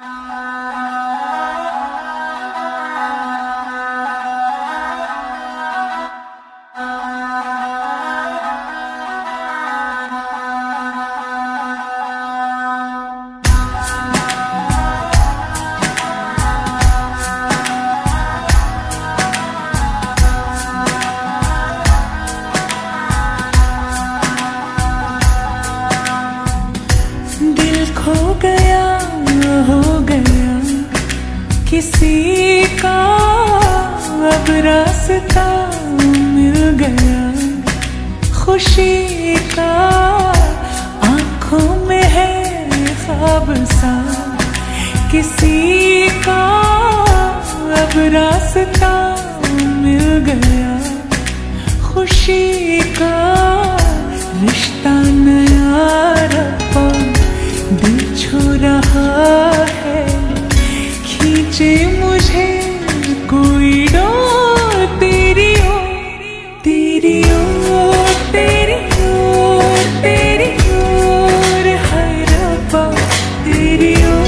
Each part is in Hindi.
दिल अब रास्ता मिल गया। खुशी का आँखों में है ख्वाब सा। किसी का अब रास्ता मिल गया। खुशी का रिश्ता नया रब्बा दिल छू रहा है। खींचे मुझे कोई तेरी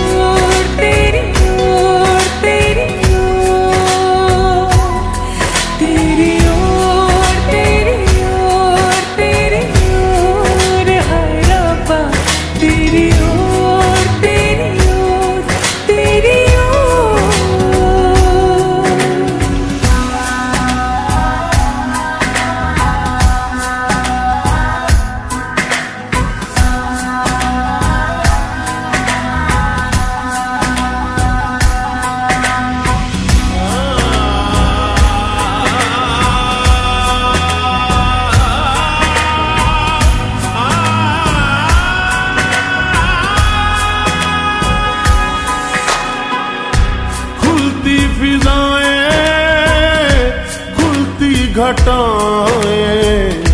घटाएँ।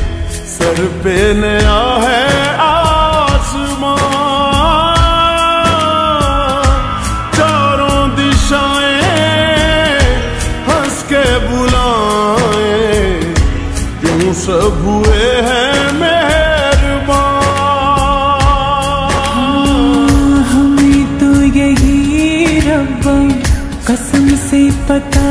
सर पे नया है हंस के सब हुए हैं हमें तो यही रब्बा कसम से पता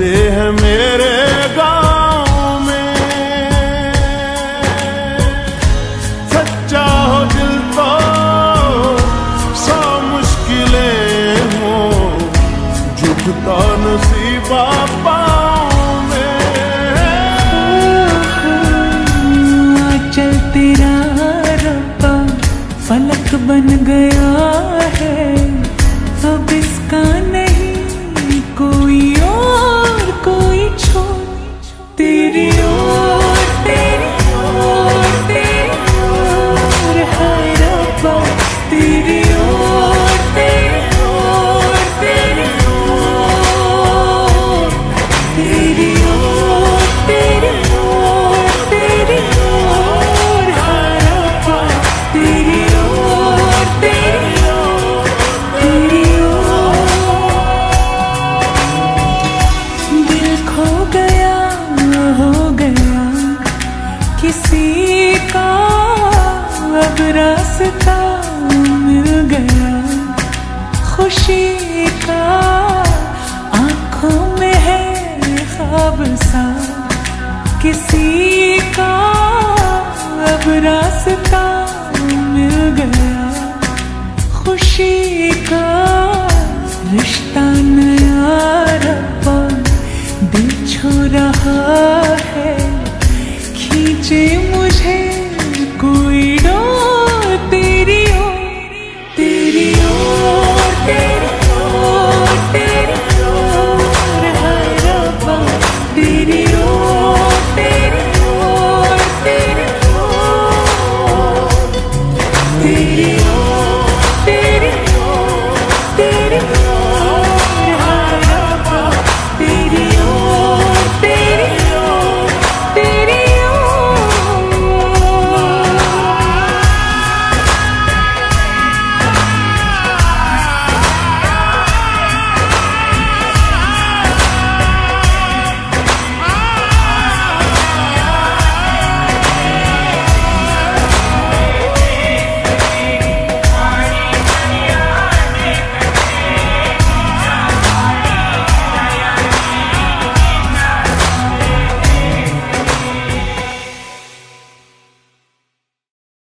कहते हैं मेरे गाँव में। सच्चा हो दिल तो सौ मुश्किलें हो, झुकता नसीबा पाँव में। चल तेरा रब्बा, फलक बन गया।